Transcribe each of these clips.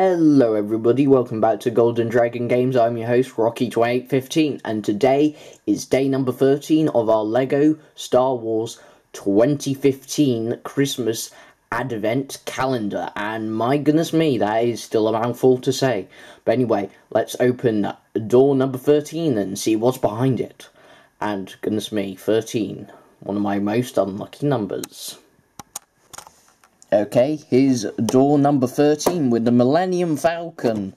Hello everybody, welcome back to Golden Dragon Games. I'm your host, Rocky2815, and today is day number 13 of our LEGO Star Wars 2015 Christmas Advent Calendar. And my goodness me, that is still a mouthful to say. But anyway, let's open door number 13 and see what's behind it. And goodness me, 13, one of my most unlucky numbers. Okay, here's door number 13 with the Millennium Falcon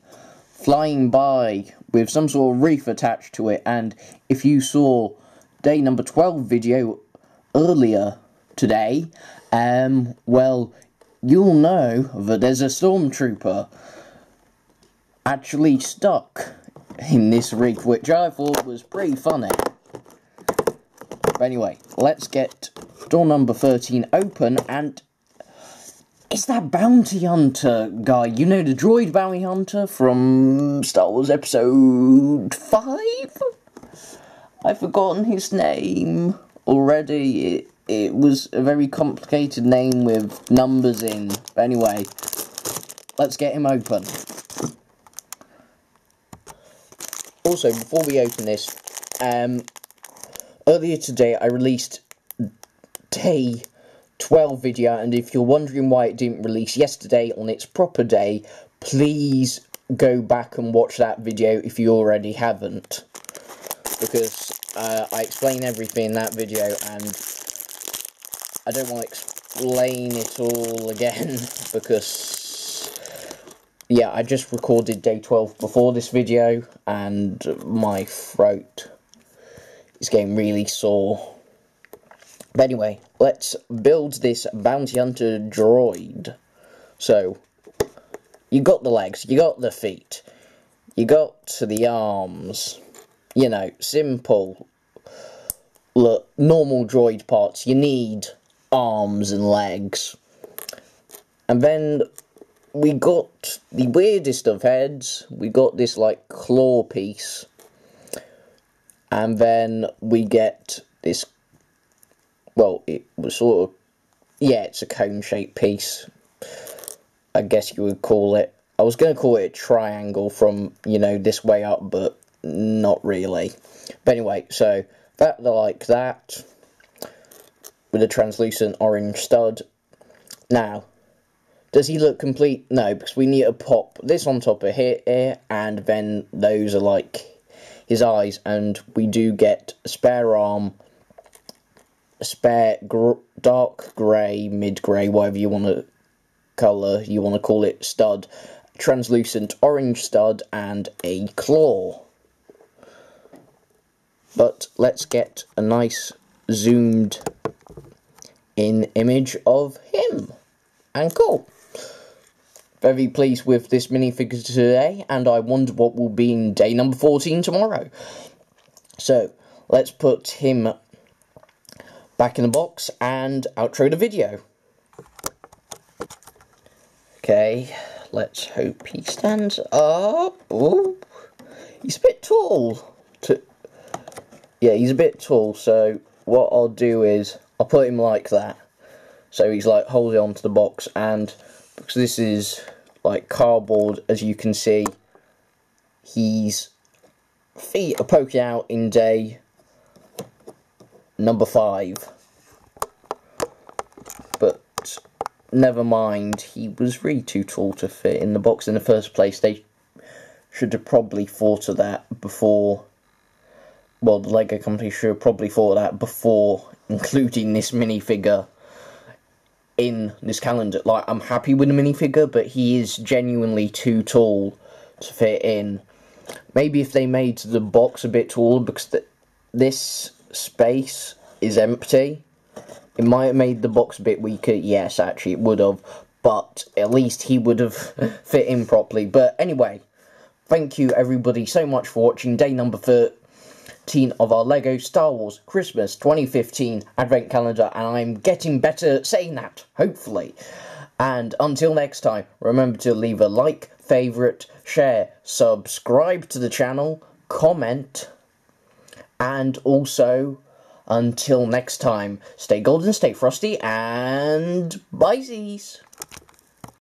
flying by with some sort of reef attached to it. And if you saw day number 12 video earlier today, um, well, you'll know that there's a stormtrooper actually stuck in this reef, which I thought was pretty funny. But anyway, let's get door number 13 open and it's that bounty hunter guy. You know the droid bounty hunter from Star Wars Episode 5? I've forgotten his name already. It, it was a very complicated name with numbers in. But anyway, let's get him open. Also, before we open this, um, earlier today I released day 12 video and if you're wondering why it didn't release yesterday on its proper day please go back and watch that video if you already haven't. Because uh, I explain everything in that video and I don't want to explain it all again because yeah I just recorded day 12 before this video and my throat is getting really sore but anyway, let's build this bounty hunter droid. So, you got the legs, you got the feet, you got the arms. You know, simple, look, normal droid parts. You need arms and legs. And then we got the weirdest of heads. We got this, like, claw piece. And then we get this well, it was sort of, yeah, it's a cone-shaped piece, I guess you would call it. I was going to call it a triangle from, you know, this way up, but not really. But anyway, so, that like that, with a translucent orange stud. Now, does he look complete? No, because we need to pop this on top of here, and then those are like his eyes, and we do get a spare arm, spare gr dark grey, mid grey, whatever you want to colour, you want to call it, stud, translucent orange stud, and a claw. But let's get a nice zoomed in image of him. And cool. Very pleased with this minifigure today, and I wonder what will be in day number 14 tomorrow. So, let's put him back in the box and outro the video. Okay, let's hope he stands up. Oh, he's a bit tall. To, yeah, he's a bit tall, so what I'll do is I'll put him like that. So he's like holding onto the box and because this is like cardboard as you can see, he's feet are poking out in day number five. But never mind, he was really too tall to fit in the box in the first place. They should have probably thought of that before. Well, the Lego company should have probably thought of that before including this minifigure in this calendar. Like, I'm happy with the minifigure, but he is genuinely too tall to fit in. Maybe if they made the box a bit taller, because the, this space is empty. It might have made the box a bit weaker. Yes, actually, it would have. But at least he would have fit in properly. But anyway, thank you everybody so much for watching day number 13 of our LEGO Star Wars Christmas 2015 Advent Calendar. And I'm getting better at saying that, hopefully. And until next time, remember to leave a like, favourite, share, subscribe to the channel, comment, and also until next time, stay golden, stay frosty, and bye-sies.